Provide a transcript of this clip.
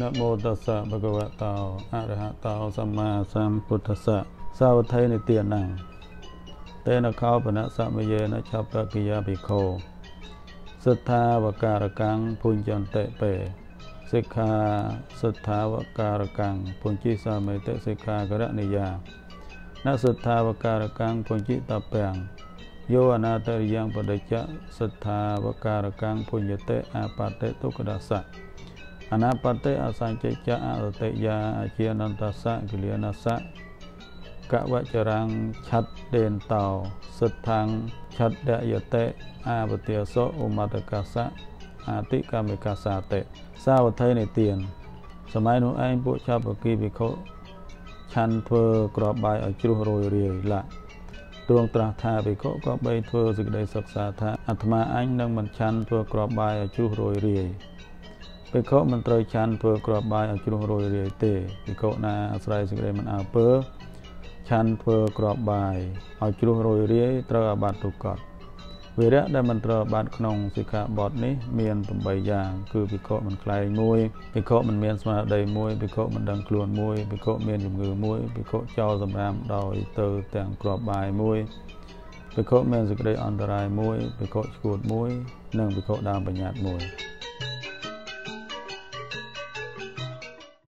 នមោតស្សៈភគវតោអរហតោសម្មាសម្ពុទ្ធស្សៈសាវថេនិទានំតេនខោបនសមយេនឆបកិយាភិក្ខុសទ្ធាវការកੰពុញ្ញន្តិបេសិក្ខាសទ្ធាវការកੰពុញ្ជីសាមេតសិក្ខាករនិយានសទ្ធាវការកੰពុញ្ជីតពាំងយោអនាតរិយ៉ាងបដិច្ចសទ្ធាវការកੰពុញ្ញតេអបតិទុក្ខដាសៈ អនាបតិអសញ្ចិច្ចអរតិយាអជានន្តសៈគិលានសៈកវចរាំងឆាត់ដេនតោសិទ្ធាំងឆាត់ដយតេអាវទាសោឧមតកាសៈអតិកមិកាសាតេសាវថេនិទានសម័យនោះឯងពួកចៅបគីវិខុឆាន់ធ្វើក្របបាយឲ្យជ្រុះរយរាយឡាទ្រង់ត្រាស់ថាវិខុក៏បីធ្វើសេចក្តីសិក្សាថាអាត្មាអញនឹងមិនឆាន់ធ្វើក្របបាយឲ្យជ្រុះរយរាយ ភិក្ខុមិនត្រូវឆាន់ធ្វើក្របបាយឲ្យជ្រុះរយរាយទេភិក្ខុណាអាស្រ័យសេចក្តីមិនអើពើឆាន់ធ្វើក្របបាយឲ្យជ្រុះរយរាយត្រូវអាបត្តិទុកតវិរៈដែលមិនត្រូវបាត់ក្នុងសិក្ខាបទនេះមាន8យ៉ាងគឺភិក្ខុមិនខ្លែងមួយភិក្ខុមិនមានស្មារតីមួយភិក្ខុមិនដឹងខ្លួនមួយភិក្ខុមានជំងឺមួយភិក្ខុចោលសម្រាមដោយទៅទាំងក្របបាយមួយភិក្ខុមានសេចក្តីអន្តរាយមួយភិក្ខុឈួតមួយ និងភិក្ខុដើមបញ្ញត្តិមួយ